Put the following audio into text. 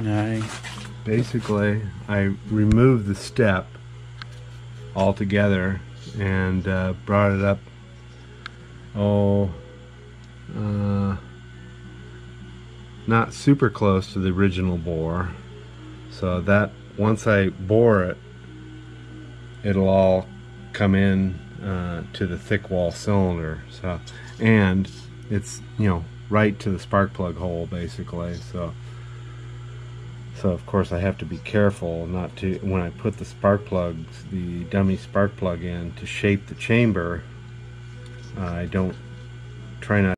I basically I removed the step altogether and uh, brought it up. Oh uh, not super close to the original bore. So that once I bore it it'll all come in uh, to the thick wall cylinder. So and it's you know right to the spark plug hole basically. So so of course I have to be careful not to when I put the spark plugs the dummy spark plug in to shape the chamber I don't try not